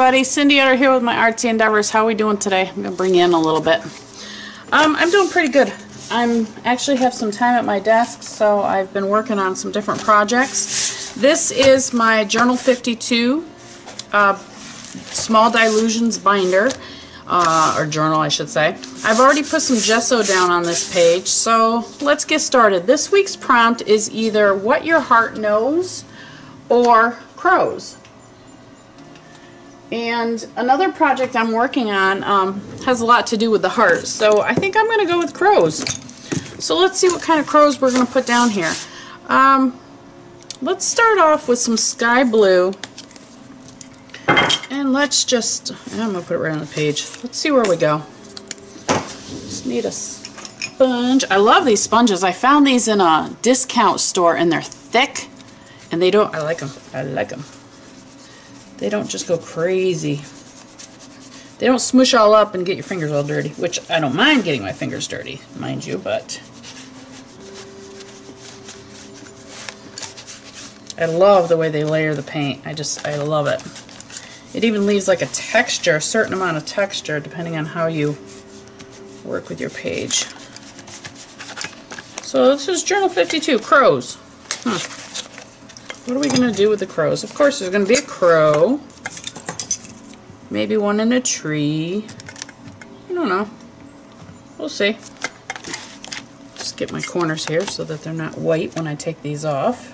everybody, Cindy Utter here with my artsy endeavors. How are we doing today? I'm gonna bring you in a little bit. Um, I'm doing pretty good. I'm actually have some time at my desk, so I've been working on some different projects. This is my Journal 52 uh, Small Dilutions binder, uh, or journal I should say. I've already put some gesso down on this page, so let's get started. This week's prompt is either what your heart knows or crows. And another project I'm working on um, has a lot to do with the heart, so I think I'm going to go with crows. So let's see what kind of crows we're going to put down here. Um, let's start off with some sky blue. And let's just, I'm going to put it right on the page. Let's see where we go. Just need a sponge. I love these sponges. I found these in a discount store and they're thick. And they don't, I like them. I like them. They don't just go crazy. They don't smush all up and get your fingers all dirty, which I don't mind getting my fingers dirty, mind you, but I love the way they layer the paint. I just, I love it. It even leaves like a texture, a certain amount of texture, depending on how you work with your page. So this is Journal 52, Crows. Huh. What are we going to do with the crows? Of course, there's going to be a crow. Maybe one in a tree. I don't know. We'll see. Just get my corners here so that they're not white when I take these off.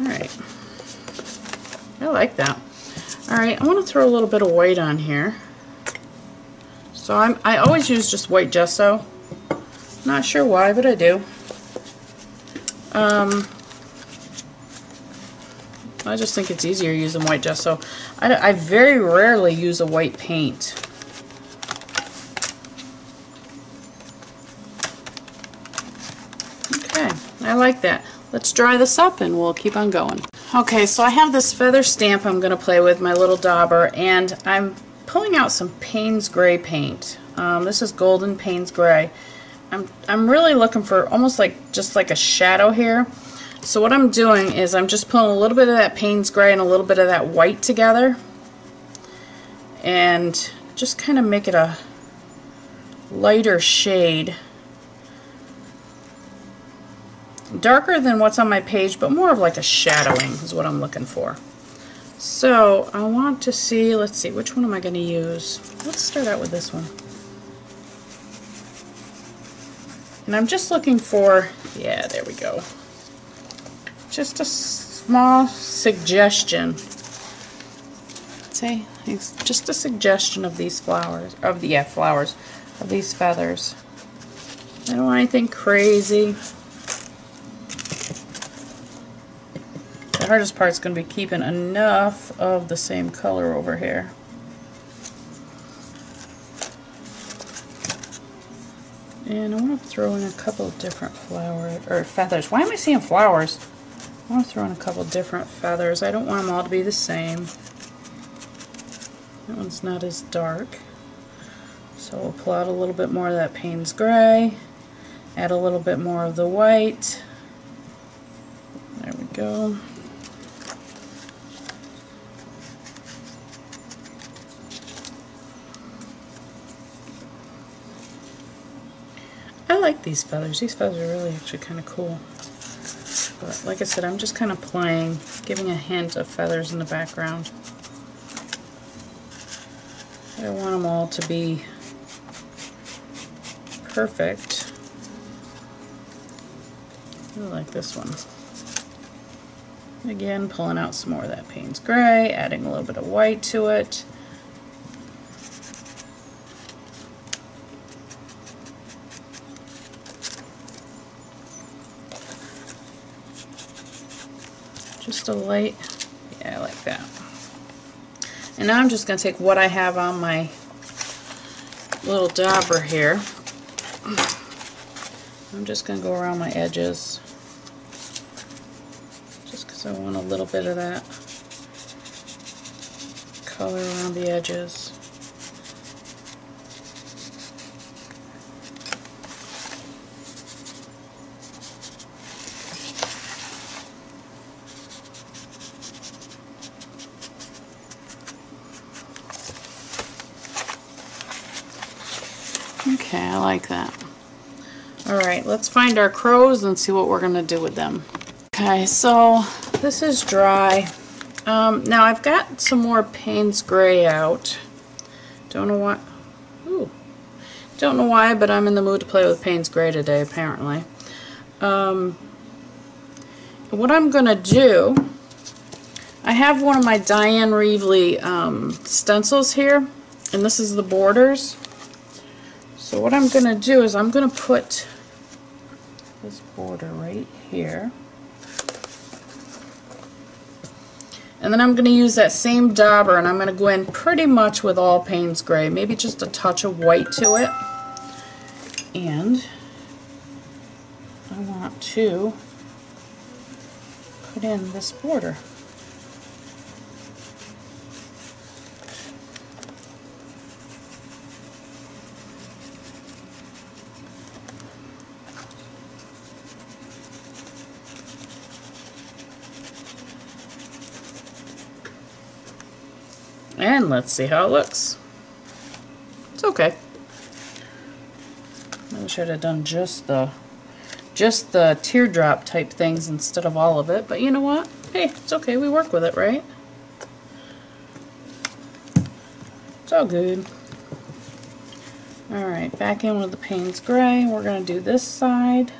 Alright. I like that. Alright, I want to throw a little bit of white on here. So I'm, I always use just white gesso. Not sure why, but I do. Um, I just think it's easier using white gesso. I, I very rarely use a white paint. Okay, I like that. Let's dry this up and we'll keep on going. Okay, so I have this feather stamp I'm going to play with, my little dauber, and I'm pulling out some Payne's Gray paint. Um, this is Golden Payne's Gray. I'm, I'm really looking for almost like just like a shadow here. So what I'm doing is I'm just pulling a little bit of that Payne's Gray and a little bit of that white together and just kind of make it a lighter shade. Darker than what's on my page, but more of like a shadowing is what I'm looking for. So I want to see, let's see, which one am I going to use? Let's start out with this one. And I'm just looking for, yeah, there we go just a small suggestion. Say, just a suggestion of these flowers, of the, yeah, flowers, of these feathers. I don't want anything crazy. The hardest part is going to be keeping enough of the same color over here. And I want to throw in a couple of different flowers, or feathers. Why am I seeing flowers? I want to throw in a couple different feathers. I don't want them all to be the same. That one's not as dark. So we'll pull out a little bit more of that Payne's Gray, add a little bit more of the white. There we go. I like these feathers. These feathers are really actually kind of cool. But like I said, I'm just kind of playing, giving a hint of feathers in the background. I don't want them all to be perfect. I like this one. Again, pulling out some more of that Payne's Gray, adding a little bit of white to it. A light, yeah, like that. And now I'm just going to take what I have on my little dauber here. I'm just going to go around my edges just because I want a little bit of that color around the edges. Okay, I like that. Alright, let's find our crows and see what we're going to do with them. Okay, so this is dry. Um, now I've got some more Payne's Gray out. Don't know what. Ooh. Don't know why, but I'm in the mood to play with Payne's Gray today, apparently. Um, what I'm going to do, I have one of my Diane Reaveley um, stencils here, and this is the borders. So what I'm going to do is I'm going to put this border right here. And then I'm going to use that same dauber and I'm going to go in pretty much with all Payne's Gray. Maybe just a touch of white to it. And I want to put in this border. And let's see how it looks. It's okay. I should have done just the just the teardrop type things instead of all of it, but you know what? Hey, it's okay, we work with it, right? It's all good. Alright, back in with the Payne's Gray. We're going to do this side.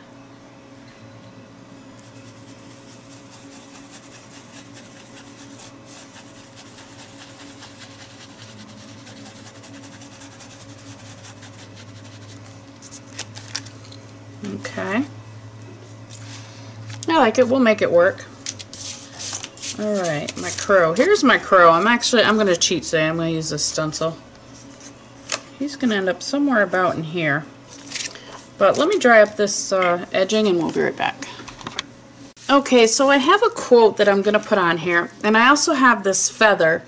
Okay. I like it. We'll make it work. Alright, my crow. Here's my crow. I'm actually, I'm going to cheat say I'm going to use this stencil. He's going to end up somewhere about in here. But let me dry up this uh, edging and we'll be right back. Okay, so I have a quote that I'm going to put on here. And I also have this feather.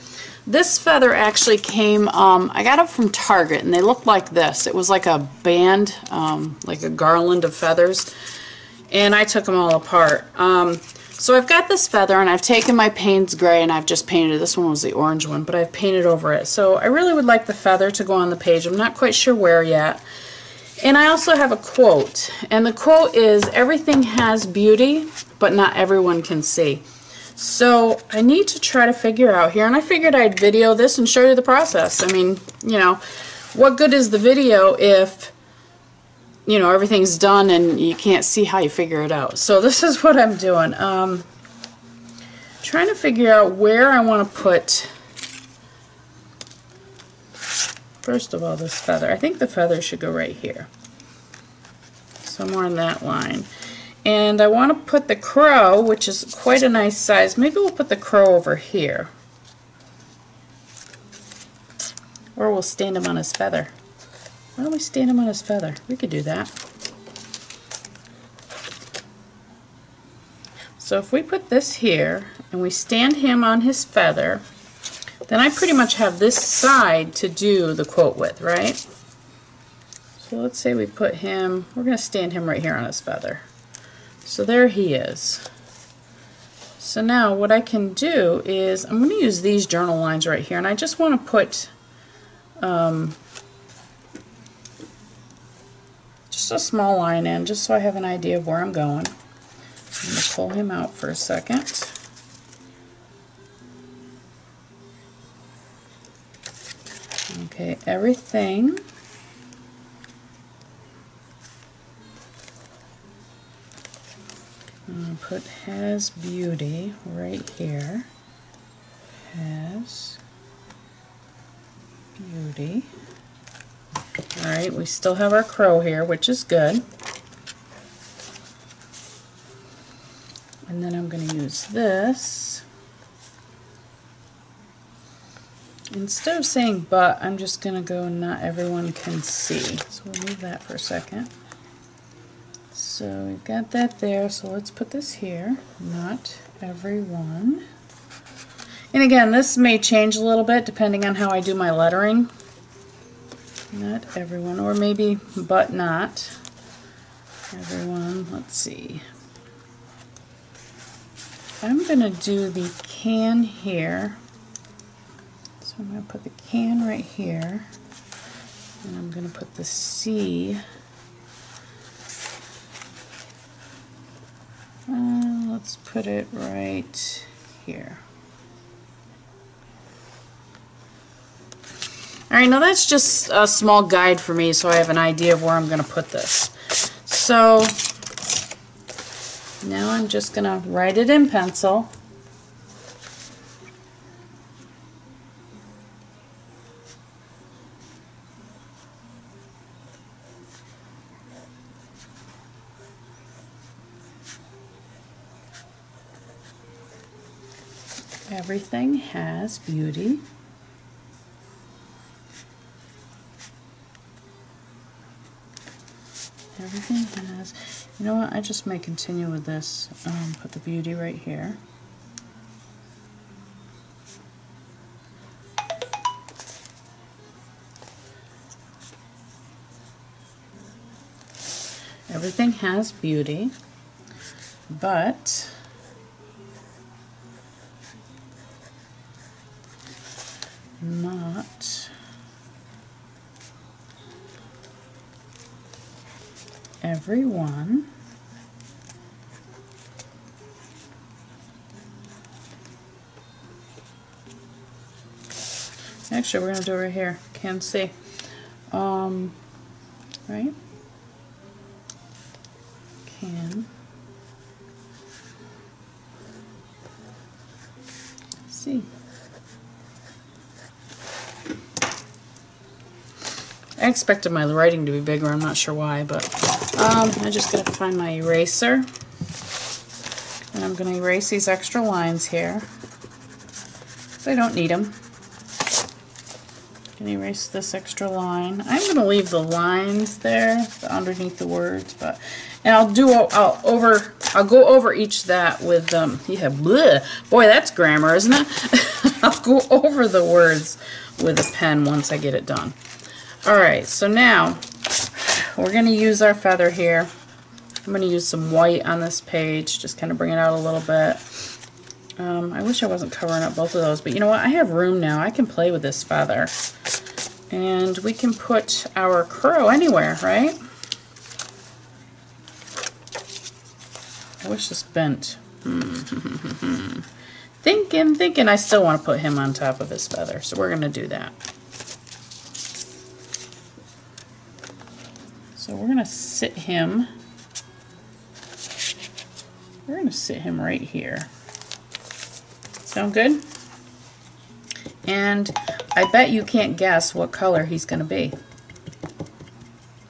This feather actually came, um, I got it from Target, and they looked like this. It was like a band, um, like a garland of feathers, and I took them all apart. Um, so I've got this feather, and I've taken my Payne's Gray, and I've just painted, this one was the orange one, but I've painted over it. So I really would like the feather to go on the page. I'm not quite sure where yet. And I also have a quote, and the quote is, everything has beauty, but not everyone can see. So I need to try to figure out here, and I figured I'd video this and show you the process. I mean, you know, what good is the video if, you know, everything's done and you can't see how you figure it out. So this is what I'm doing. Um, trying to figure out where I want to put, first of all, this feather. I think the feather should go right here. Somewhere in that line. And I want to put the crow, which is quite a nice size. Maybe we'll put the crow over here. Or we'll stand him on his feather. Why don't we stand him on his feather? We could do that. So if we put this here and we stand him on his feather, then I pretty much have this side to do the quote with, right? So let's say we put him, we're going to stand him right here on his feather. So there he is. So now what I can do is, I'm going to use these journal lines right here, and I just want to put um, just a small line in, just so I have an idea of where I'm going. I'm going to pull him out for a second. Okay, everything put has beauty right here. Has beauty. Alright, we still have our crow here, which is good. And then I'm going to use this. Instead of saying but, I'm just going to go not everyone can see. So we'll move that for a second. So we've got that there, so let's put this here, not everyone. And again, this may change a little bit depending on how I do my lettering. Not everyone, or maybe but not. Everyone, let's see. I'm going to do the can here. So I'm going to put the can right here. And I'm going to put the C. Uh, let's put it right here. Alright, now that's just a small guide for me so I have an idea of where I'm going to put this. So, now I'm just going to write it in pencil. Everything has beauty. Everything has, you know what, I just may continue with this. Um, put the beauty right here. Everything has beauty, but not everyone. Actually we're going to do it right here. Can't see. Um, right expected my writing to be bigger, I'm not sure why, but um, I just gotta find my eraser. And I'm gonna erase these extra lines here. I don't need them. Can erase this extra line. I'm gonna leave the lines there underneath the words, but and I'll do I'll over I'll go over each that with um yeah bleh. boy that's grammar isn't it? I'll go over the words with a pen once I get it done. Alright, so now we're going to use our feather here. I'm going to use some white on this page, just kind of bring it out a little bit. Um, I wish I wasn't covering up both of those, but you know what? I have room now. I can play with this feather. And we can put our crow anywhere, right? I wish this bent. thinking, thinking. I still want to put him on top of his feather, so we're going to do that. So we're going to sit him, we're going to sit him right here. Sound good? And I bet you can't guess what color he's going to be.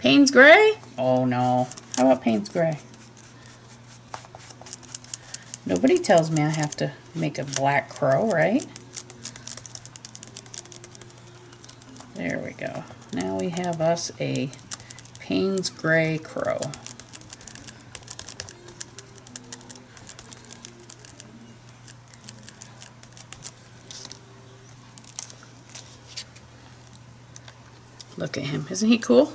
Payne's Gray? Oh no. How about Payne's Gray? Nobody tells me I have to make a black crow, right? There we go. Now we have us a Payne's Gray Crow. Look at him. Isn't he cool?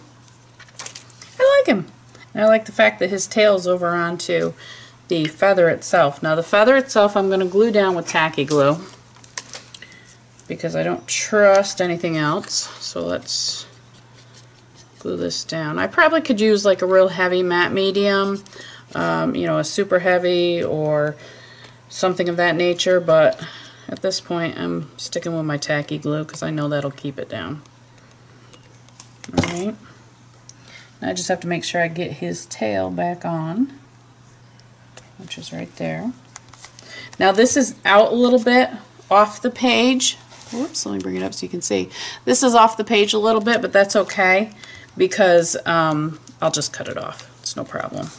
I like him. And I like the fact that his tail's over onto the feather itself. Now the feather itself I'm going to glue down with tacky glue because I don't trust anything else. So let's glue this down. I probably could use like a real heavy matte medium, um, you know, a super heavy or something of that nature, but at this point I'm sticking with my tacky glue because I know that'll keep it down. Alright. I just have to make sure I get his tail back on, which is right there. Now this is out a little bit off the page. Whoops, let me bring it up so you can see. This is off the page a little bit, but that's okay because um, I'll just cut it off. It's no problem.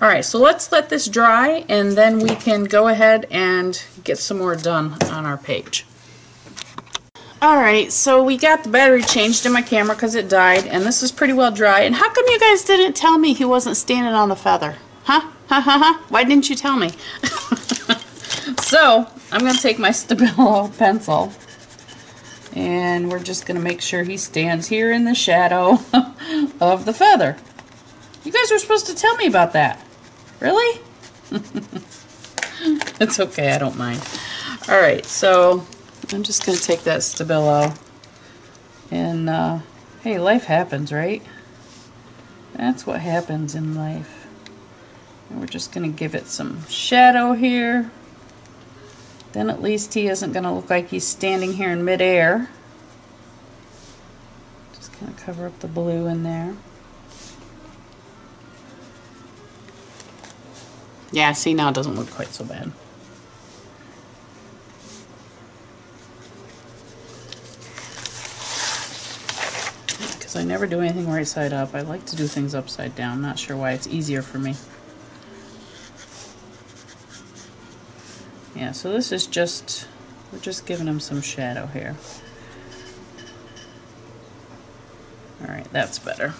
Alright, so let's let this dry and then we can go ahead and get some more done on our page. Alright, so we got the battery changed in my camera because it died and this is pretty well dry. And how come you guys didn't tell me he wasn't standing on the feather? Huh? Ha ha ha? Why didn't you tell me? so, I'm going to take my Stabilo pencil and we're just going to make sure he stands here in the shadow of the feather. You guys were supposed to tell me about that. Really? it's okay, I don't mind. Alright, so I'm just going to take that Stabilo and uh, Hey, life happens, right? That's what happens in life. And we're just going to give it some shadow here. Then at least he isn't going to look like he's standing here in midair. Just going to cover up the blue in there. Yeah, see now it doesn't look quite so bad. Because I never do anything right side up. I like to do things upside down. Not sure why it's easier for me. Yeah, so this is just, we're just giving him some shadow here. Alright, that's better.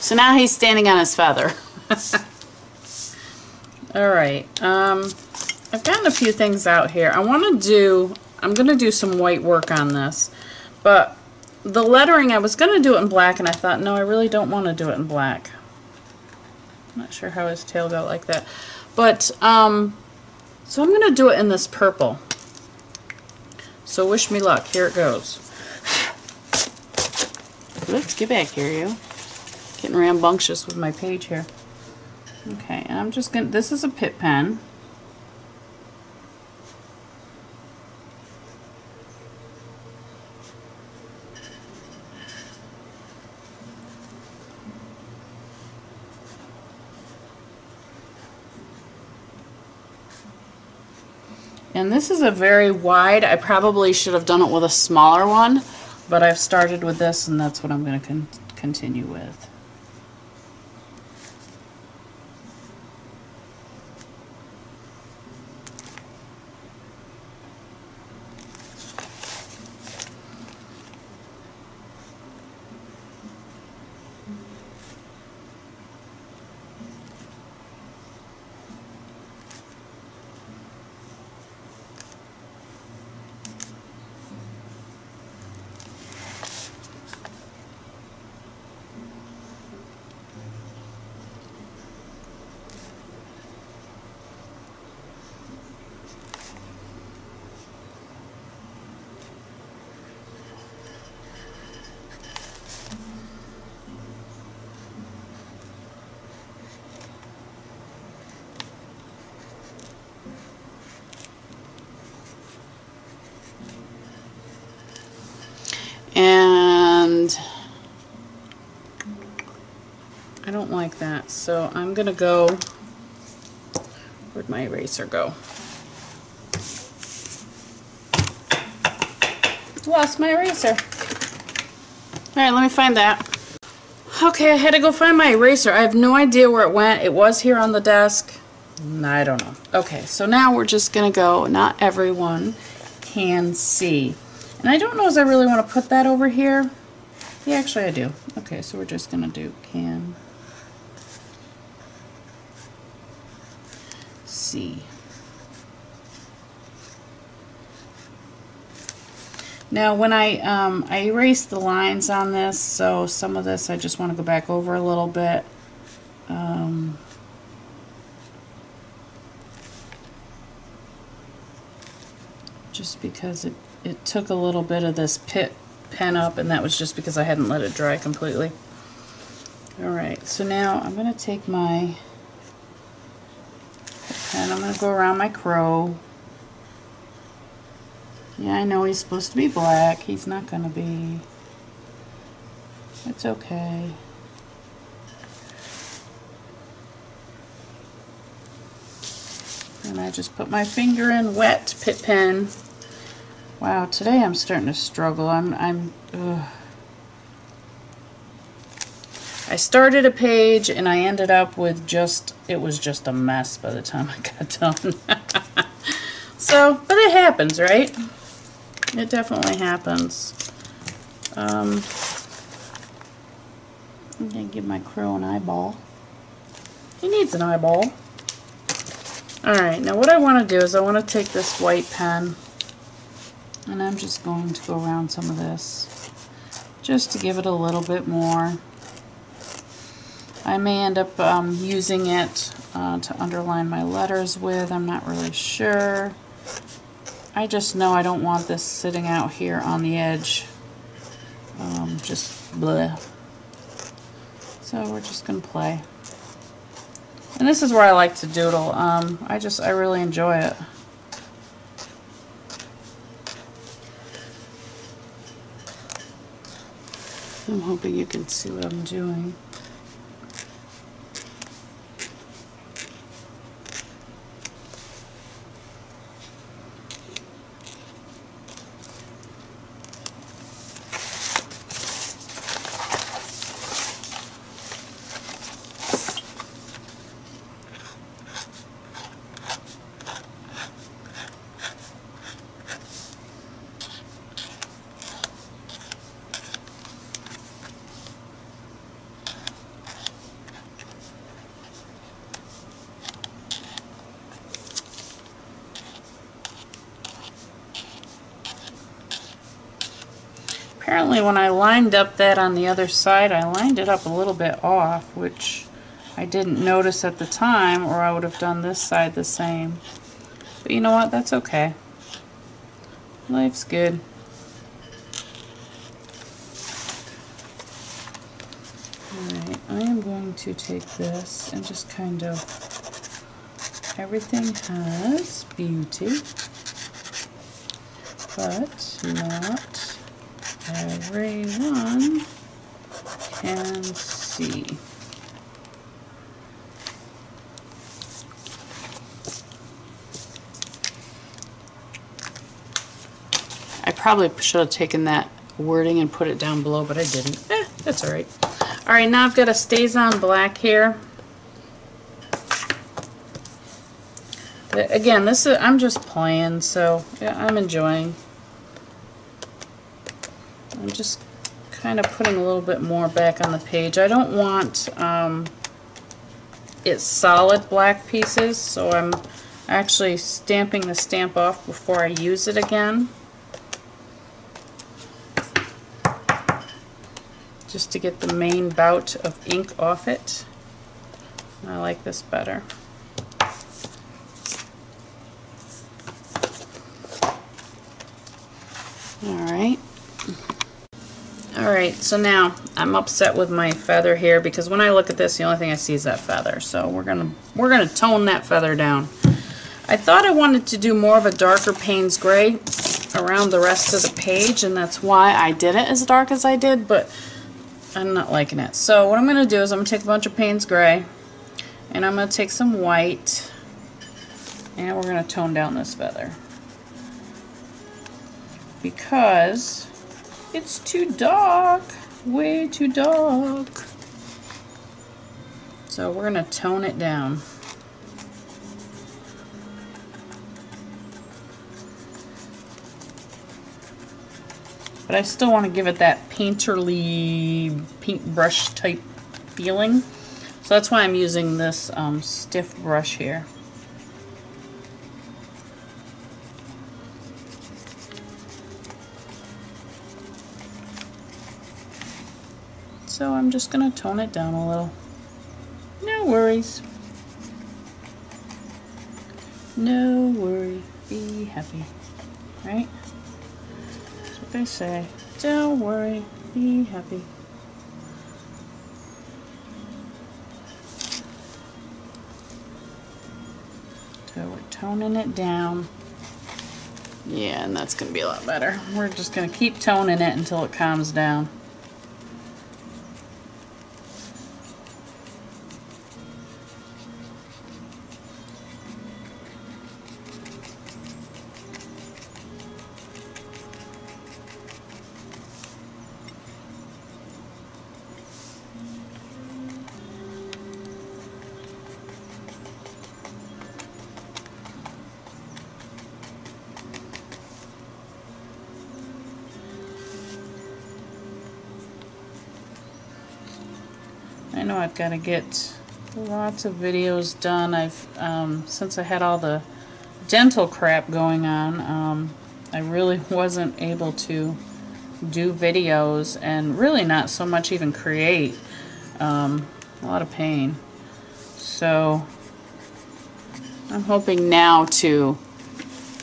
So now he's standing on his feather. Alright, um, I've gotten a few things out here. I want to do, I'm going to do some white work on this, but the lettering, I was going to do it in black, and I thought, no, I really don't want to do it in black. I'm Not sure how his tail got like that. But, um, so I'm going to do it in this purple. So wish me luck. Here it goes. Let's get back here, you. Getting rambunctious with my page here. Okay, and I'm just going to, this is a Pitt pen. And this is a very wide, I probably should have done it with a smaller one, but I've started with this and that's what I'm going to con continue with. Don't like that. So I'm going to go, where'd my eraser go? Lost my eraser. Alright, let me find that. Okay, I had to go find my eraser. I have no idea where it went. It was here on the desk. I don't know. Okay, so now we're just going to go, not everyone can see. And I don't know if I really want to put that over here. Yeah, actually I do. Okay, so we're just going to do can see. Now when I, um, I erased the lines on this, so some of this I just want to go back over a little bit. Um, just because it it took a little bit of this Pitt pen up and that was just because I hadn't let it dry completely. Alright, so now I'm going to take my pen, I'm going to go around my crow. Yeah, I know he's supposed to be black. He's not going to be. It's okay. And I just put my finger in wet Pitt pen. Wow, today I'm starting to struggle. I'm, I'm, ugh. I started a page and I ended up with just, it was just a mess by the time I got done. so, but it happens, right? It definitely happens. Um, I'm going to give my crow an eyeball. He needs an eyeball. Alright, now what I want to do is I want to take this white pen and I'm just going to go around some of this just to give it a little bit more. I may end up um, using it uh, to underline my letters with. I'm not really sure. I just know I don't want this sitting out here on the edge um, just blah. So we're just going to play. And this is where I like to doodle. Um, I just, I really enjoy it. I'm hoping you can see what I'm doing. Apparently when I lined up that on the other side, I lined it up a little bit off, which I didn't notice at the time, or I would have done this side the same. But you know what? That's okay. Life's good. Alright, I am going to take this and just kind of... Everything has beauty, but not everyone can see. I probably should have taken that wording and put it down below, but I didn't. Eh, that's alright. Alright, now I've got a StazOn black here. Again, this is I'm just playing, so yeah, I'm enjoying. I'm just kind of putting a little bit more back on the page. I don't want um, it solid black pieces, so I'm actually stamping the stamp off before I use it again. Just to get the main bout of ink off it. I like this better. Alright. Alright, so now I'm upset with my feather here because when I look at this the only thing I see is that feather. So we're gonna we're gonna tone that feather down. I thought I wanted to do more of a darker Payne's Gray around the rest of the page and that's why I did it as dark as I did, but I'm not liking it. So what I'm gonna do is I'm gonna take a bunch of Payne's Gray and I'm gonna take some white and we're gonna tone down this feather because it's too dark. Way too dark. So we're going to tone it down. But I still want to give it that painterly paintbrush type feeling. So that's why I'm using this um, stiff brush here. So I'm just going to tone it down a little. No worries. No worry. Be happy. Right? That's what they say. Don't worry. Be happy. So we're toning it down. Yeah, and that's going to be a lot better. We're just going to keep toning it until it calms down. Know I've got to get lots of videos done. I've um, since I had all the dental crap going on, um, I really wasn't able to do videos and really not so much even create. Um, a lot of pain. So I'm hoping now to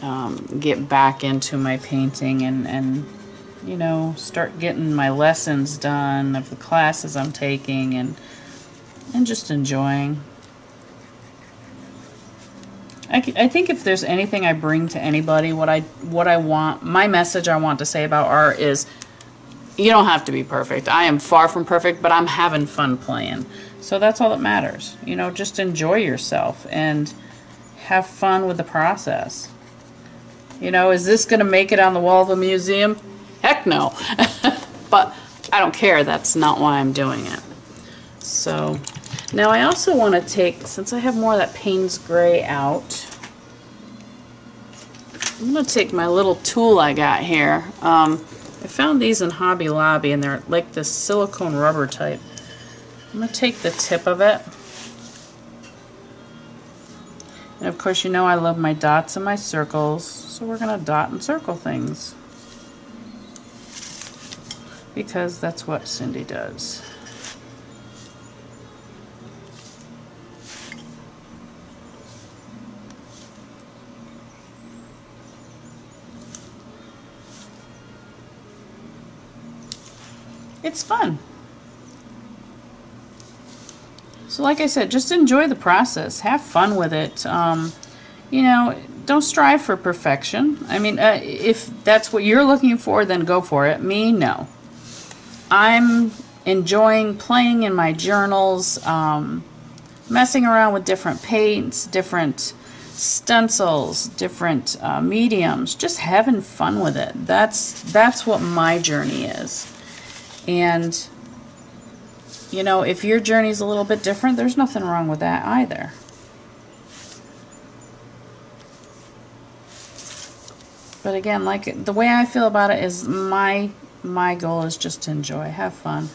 um, get back into my painting and, and you know, start getting my lessons done of the classes I'm taking and just enjoying. I, I think if there's anything I bring to anybody, what I what I want, my message I want to say about art is, you don't have to be perfect. I am far from perfect, but I'm having fun playing. So that's all that matters. You know, just enjoy yourself and have fun with the process. You know, is this going to make it on the wall of a museum? Heck no. but I don't care. That's not why I'm doing it. So now I also want to take, since I have more of that Payne's Gray out, I'm going to take my little tool I got here. Um, I found these in Hobby Lobby and they're like this silicone rubber type. I'm going to take the tip of it. And of course you know I love my dots and my circles, so we're going to dot and circle things. Because that's what Cindy does. It's fun. So like I said, just enjoy the process. Have fun with it. Um, you know, don't strive for perfection. I mean, uh, if that's what you're looking for, then go for it. Me, no. I'm enjoying playing in my journals, um, messing around with different paints, different stencils, different uh, mediums, just having fun with it. That's that's what my journey is. And you know, if your journey's a little bit different, there's nothing wrong with that either. But again, like the way I feel about it is my my goal is just to enjoy, have fun.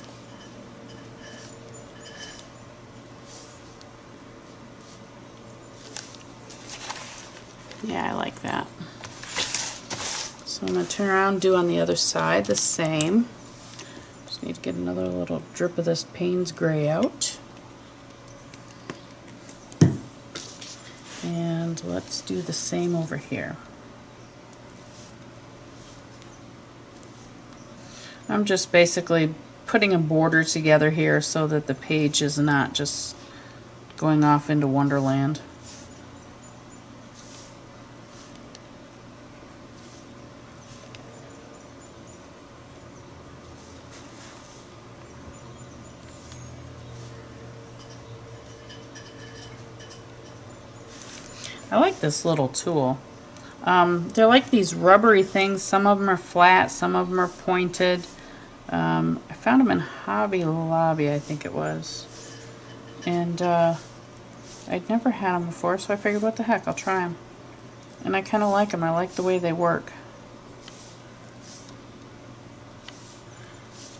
Yeah, I like that. So I'm going to turn around do on the other side the same. Need to get another little drip of this Payne's Gray out. And let's do the same over here. I'm just basically putting a border together here so that the page is not just going off into Wonderland. I like this little tool. Um, they're like these rubbery things. Some of them are flat, some of them are pointed. Um, I found them in Hobby Lobby, I think it was. And uh, I'd never had them before, so I figured, what the heck, I'll try them. And I kind of like them. I like the way they work.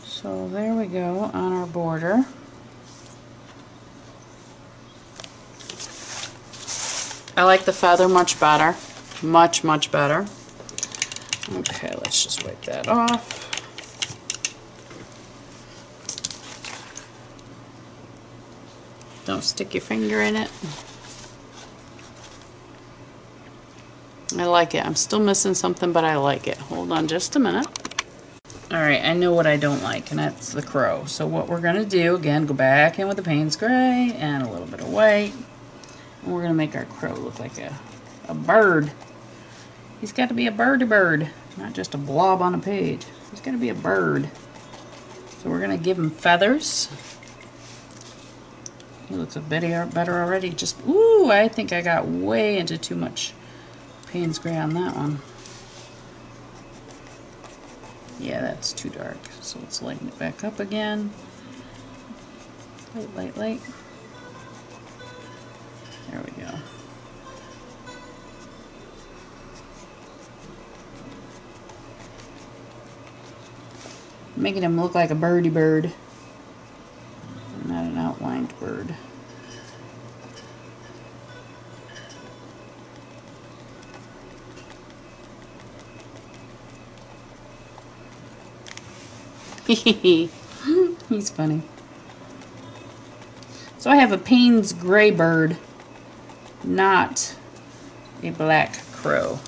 So there we go on our border. I like the feather much better. Much, much better. Okay, let's just wipe that off. Don't stick your finger in it. I like it. I'm still missing something, but I like it. Hold on just a minute. Alright, I know what I don't like, and that's the crow. So what we're going to do, again, go back in with the Payne's Gray and a little bit of white. And we're going to make our crow look like a, a bird. He's got to be a birdy bird, not just a blob on a page. He's got to be a bird. So we're going to give him feathers. He looks a bit better already. Just, ooh, I think I got way into too much Payne's Gray on that one. Yeah, that's too dark. So let's lighten it back up again. Light, light, light. Making him look like a birdie bird, not an outlined bird. He's funny. So I have a Payne's Gray bird not a black crow.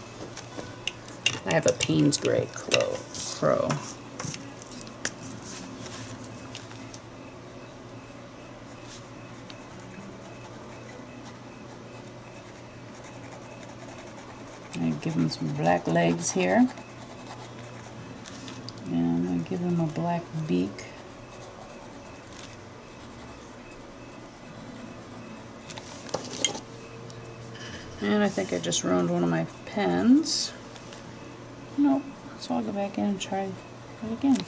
I have a Payne's Gray crow. Give him some black legs here. And I give him a black beak. And I think I just ruined one of my pens. Nope. So I'll go back in and try it again.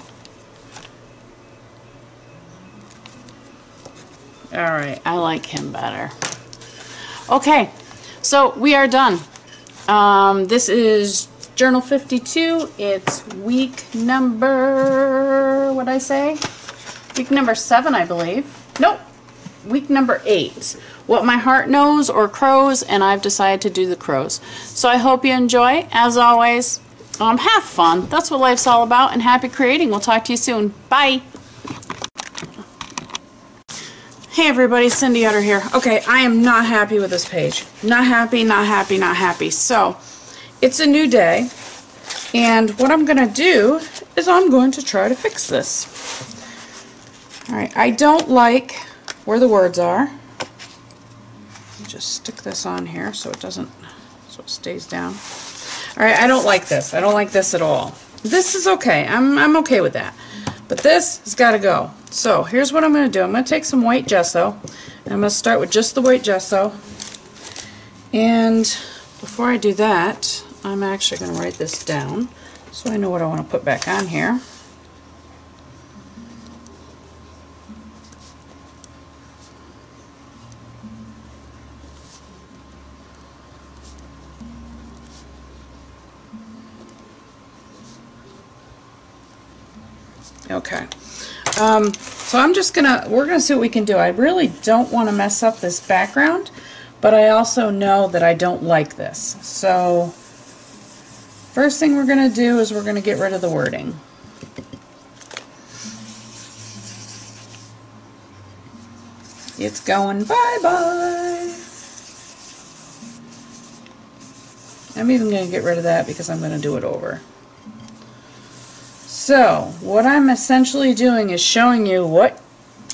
Alright, I like him better. Okay, so we are done. Um, this is Journal 52. It's week number, what I say? Week number seven, I believe. Nope, week number eight. What My Heart Knows or Crows, and I've decided to do the crows. So I hope you enjoy. As always, um, have fun. That's what life's all about, and happy creating. We'll talk to you soon. Bye. Hey everybody, Cindy Utter here. Okay, I am not happy with this page. Not happy, not happy, not happy. So, it's a new day, and what I'm going to do is I'm going to try to fix this. Alright, I don't like where the words are. Just stick this on here so it doesn't, so it stays down. Alright, I don't like this. I don't like this at all. This is okay. I'm, I'm okay with that. But this has got to go. So here's what I'm going to do. I'm going to take some white gesso. And I'm going to start with just the white gesso. And before I do that, I'm actually going to write this down so I know what I want to put back on here. Okay. Um, so I'm just gonna, we're gonna see what we can do. I really don't want to mess up this background, but I also know that I don't like this. So first thing we're gonna do is we're gonna get rid of the wording. It's going bye-bye. I'm even going to get rid of that because I'm going to do it over. So, what I'm essentially doing is showing you what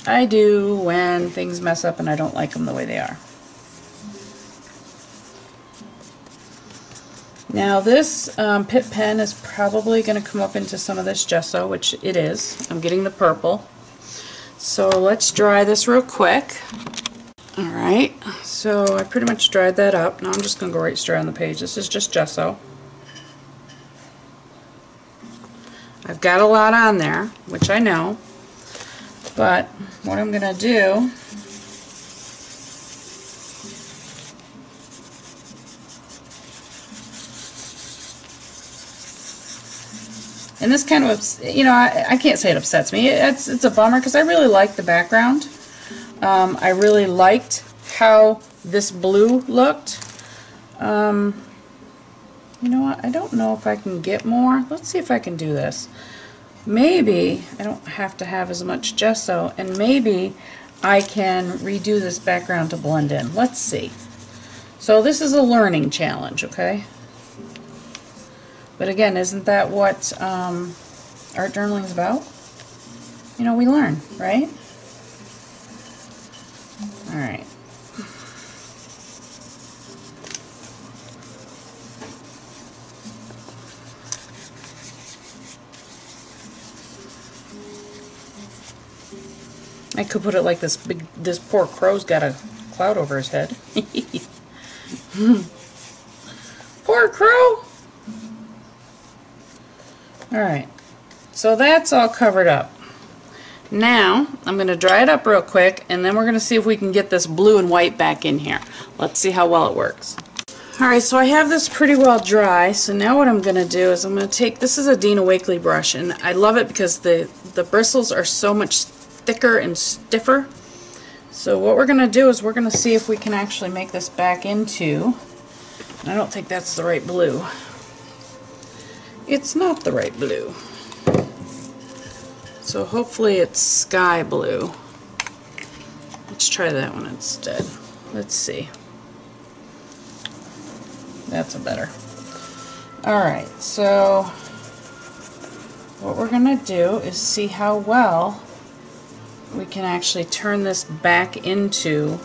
I do when things mess up and I don't like them the way they are. Now this um, Pitt pen is probably going to come up into some of this gesso, which it is. I'm getting the purple. So let's dry this real quick. Alright, so I pretty much dried that up. Now I'm just going to go right straight on the page. This is just gesso. I've got a lot on there, which I know, but what I'm going to do and this kind of, you know, I, I can't say it upsets me. It's, it's a bummer because I really like the background. Um, I really liked how this blue looked. Um, you know what? I don't know if I can get more. Let's see if I can do this. Maybe I don't have to have as much gesso, and maybe I can redo this background to blend in. Let's see. So this is a learning challenge, okay? But again, isn't that what um, art journaling is about? You know, we learn, right? All right. I could put it like this big, this poor crow's got a cloud over his head. poor crow! Alright, so that's all covered up. Now, I'm going to dry it up real quick, and then we're going to see if we can get this blue and white back in here. Let's see how well it works. Alright, so I have this pretty well dry, so now what I'm going to do is I'm going to take, this is a Dina Wakley brush, and I love it because the, the bristles are so much thicker and stiffer. So what we're going to do is we're going to see if we can actually make this back into, I don't think that's the right blue. It's not the right blue. So hopefully it's sky blue. Let's try that one instead. Let's see. That's a better. Alright, so what we're going to do is see how well we can actually turn this back into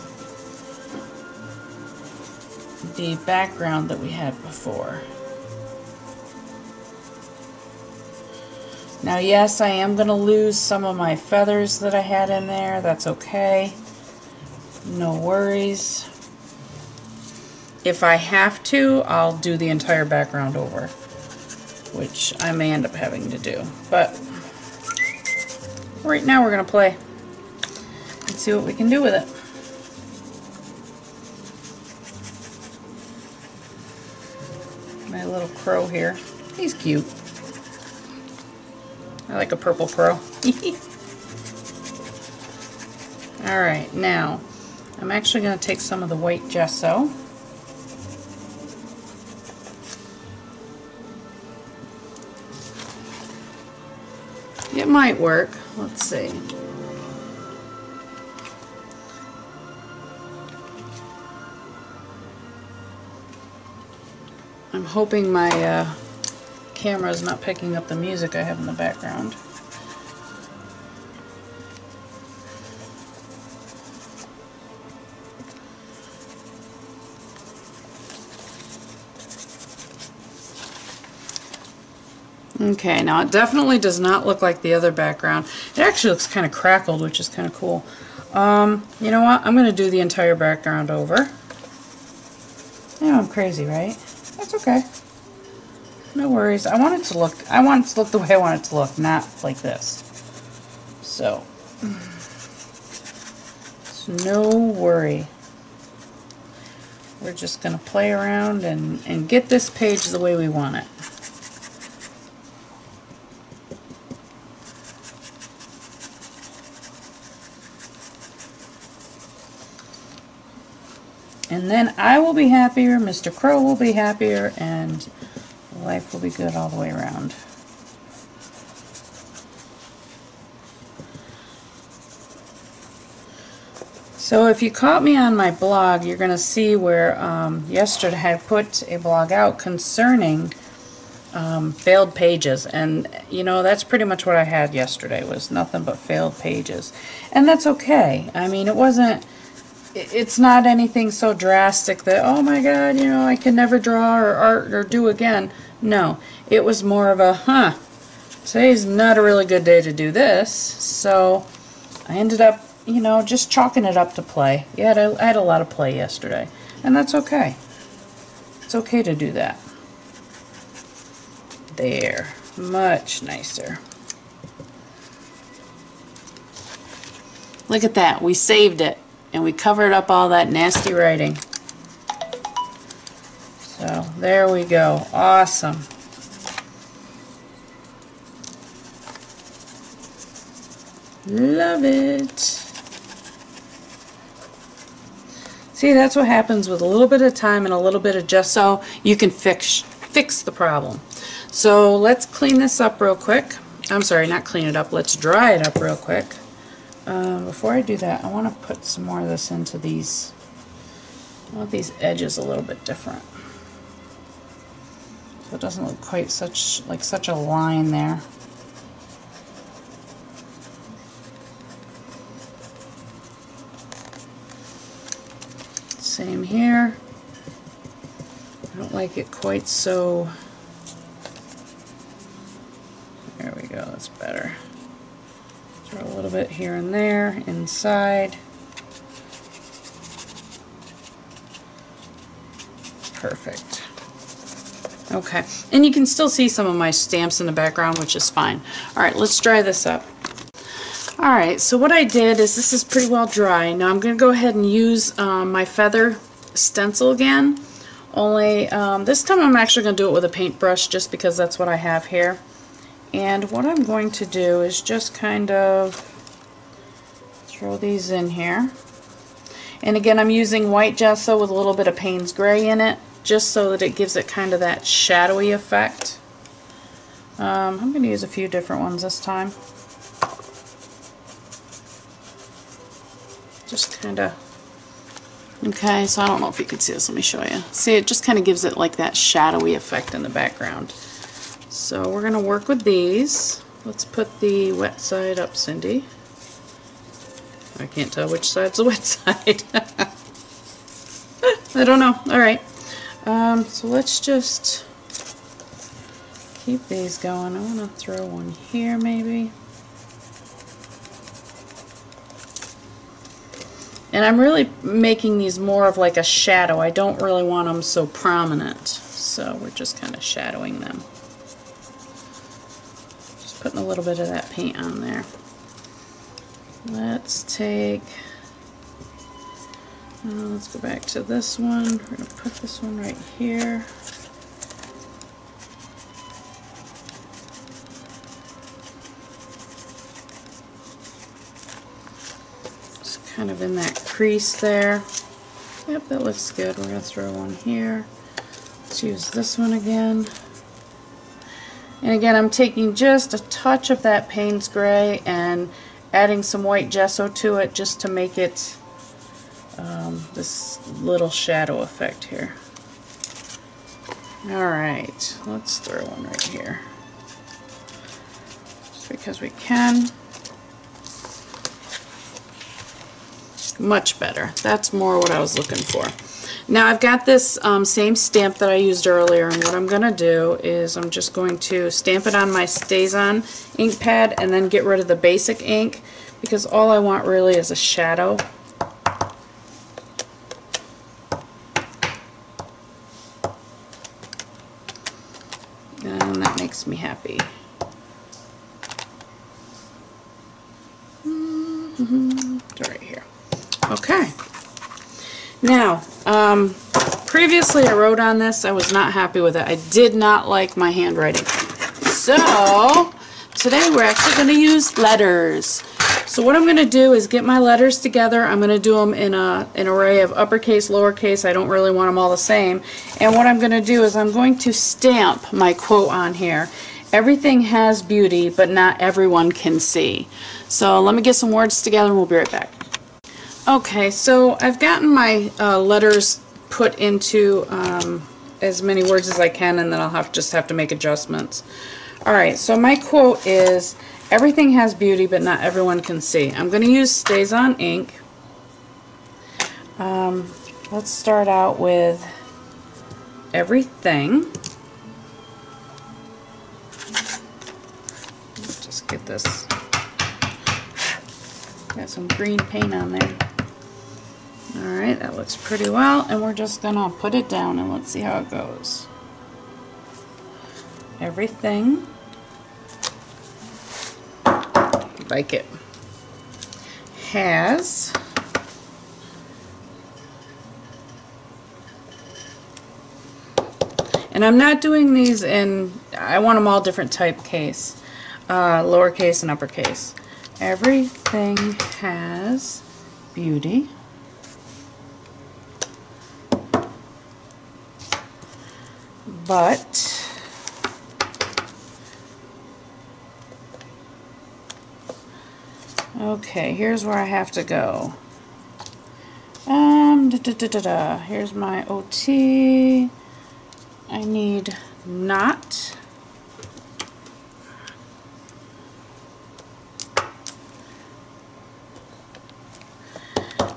the background that we had before. Now yes, I am going to lose some of my feathers that I had in there. That's okay. No worries. If I have to, I'll do the entire background over, which I may end up having to do. But right now we're going to play and see what we can do with it. My little crow here. He's cute. I like a purple crow. Alright, now I'm actually going to take some of the white gesso It might work. Let's see. I'm hoping my uh, camera is not picking up the music I have in the background. Okay, now it definitely does not look like the other background. It actually looks kind of crackled, which is kind of cool. Um, you know what? I'm going to do the entire background over. Yeah, I'm crazy, right? Okay. No worries. I want it to look, I want it to look the way I want it to look, not like this. So, so no worry. We're just going to play around and, and get this page the way we want it. And then I will be happier, Mr. Crow will be happier, and life will be good all the way around. So if you caught me on my blog, you're going to see where um, yesterday I put a blog out concerning um, failed pages. And, you know, that's pretty much what I had yesterday was nothing but failed pages. And that's okay. I mean, it wasn't it's not anything so drastic that, oh my god, you know, I can never draw or art or do again. No, it was more of a, huh, today's not a really good day to do this. So I ended up, you know, just chalking it up to play. Yeah, I had had a lot of play yesterday. And that's okay. It's okay to do that. There. Much nicer. Look at that. We saved it and we covered up all that nasty writing. So there we go. Awesome. Love it. See, that's what happens with a little bit of time and a little bit of gesso. You can fix fix the problem. So let's clean this up real quick. I'm sorry, not clean it up. Let's dry it up real quick. Um, before I do that, I want to put some more of this into these. I want these edges a little bit different. So it doesn't look quite such like such a line there. Same here. I don't like it quite so... There we go, that's better. Throw a little bit here and there, inside. Perfect. Okay, and you can still see some of my stamps in the background, which is fine. Alright, let's dry this up. Alright, so what I did is this is pretty well dry. Now I'm going to go ahead and use um, my feather stencil again. Only um, this time I'm actually going to do it with a paintbrush just because that's what I have here. And what I'm going to do is just kind of throw these in here. And again, I'm using white gesso with a little bit of Payne's Gray in it, just so that it gives it kind of that shadowy effect. Um, I'm going to use a few different ones this time. Just kind of Okay, so I don't know if you can see this. Let me show you. See, it just kind of gives it like that shadowy effect in the background. So we're going to work with these. let's put the wet side up, Cindy. I can't tell which side's the wet side. I don't know. Alright. Um, so let's just keep these going. I want to throw one here maybe. And I'm really making these more of like a shadow. I don't really want them so prominent. So we're just kind of shadowing them. Just putting a little bit of that paint on there. Let's take, uh, let's go back to this one. We're going to put this one right here. It's kind of in that crease there. Yep, that looks good. We're going to throw one here. Let's use this one again. And again, I'm taking just a touch of that Payne's Gray and adding some white gesso to it just to make it um, this little shadow effect here. Alright, let's throw one right here. Just because we can. Much better. That's more what I was looking for. Now I've got this um, same stamp that I used earlier and what I'm going to do is I'm just going to stamp it on my StazOn ink pad and then get rid of the basic ink because all I want really is a shadow. And that makes me happy. Mm -hmm. Right here. Okay. Now, um, previously I wrote on this. I was not happy with it. I did not like my handwriting. So, today we're actually going to use letters. So what I'm going to do is get my letters together. I'm going to do them in a, an array of uppercase, lowercase. I don't really want them all the same. And what I'm going to do is I'm going to stamp my quote on here. Everything has beauty, but not everyone can see. So let me get some words together and we'll be right back. Okay, so I've gotten my uh, letters put into um, as many words as I can and then I'll have just have to make adjustments. Alright, so my quote is, everything has beauty but not everyone can see. I'm going to use StazOn ink. Um, let's start out with everything. Just get this. Got some green paint on there. Alright, that looks pretty well, and we're just going to put it down and let's see how it goes. Everything. Like it has. And I'm not doing these in I want them all different type case uh, lowercase and uppercase. Everything has beauty but okay here's where I have to go. Um da, da, da, da, here's my OT I need not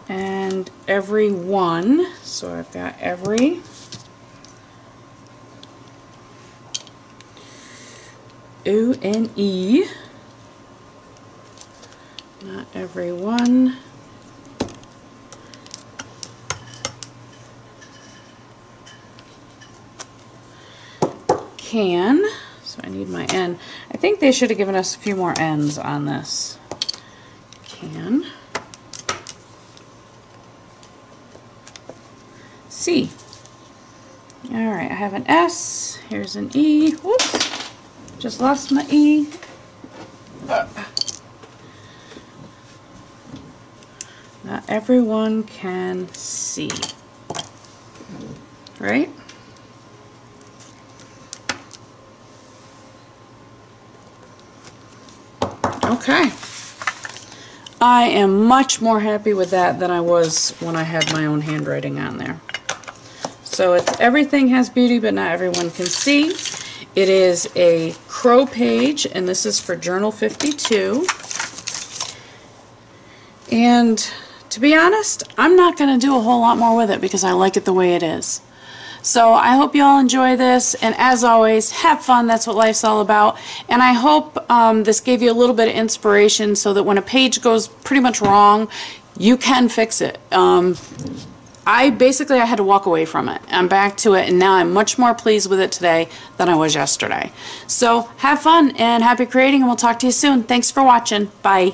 and every one. So I've got every O N E. Not every one. Can. So I need my N. I think they should have given us a few more N's on this. Can. C. Alright, I have an S. Here's an E. Whoops. Just lost my E. Not everyone can see. Right? Okay. I am much more happy with that than I was when I had my own handwriting on there. So it's everything has beauty, but not everyone can see. It is a crow page, and this is for Journal 52. And to be honest, I'm not going to do a whole lot more with it because I like it the way it is. So I hope you all enjoy this, and as always, have fun. That's what life's all about. And I hope um, this gave you a little bit of inspiration so that when a page goes pretty much wrong, you can fix it. Um, I basically I had to walk away from it. I'm back to it, and now I'm much more pleased with it today than I was yesterday. So have fun and happy creating, and we'll talk to you soon. Thanks for watching. Bye.